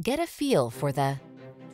Get a feel for the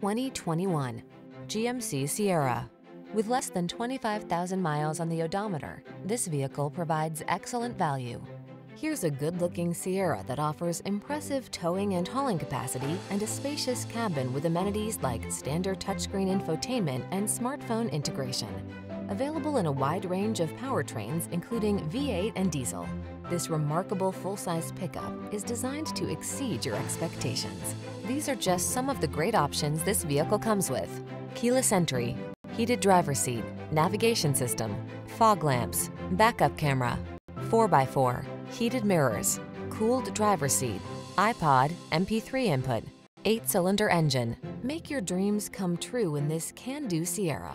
2021 GMC Sierra. With less than 25,000 miles on the odometer, this vehicle provides excellent value. Here's a good-looking Sierra that offers impressive towing and hauling capacity and a spacious cabin with amenities like standard touchscreen infotainment and smartphone integration. Available in a wide range of powertrains, including V8 and diesel, this remarkable full-size pickup is designed to exceed your expectations. These are just some of the great options this vehicle comes with. Keyless entry, heated driver seat, navigation system, fog lamps, backup camera, 4x4, heated mirrors, cooled driver seat, iPod, MP3 input, eight-cylinder engine. Make your dreams come true in this can-do Sierra.